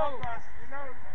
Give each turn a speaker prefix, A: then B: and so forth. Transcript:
A: going.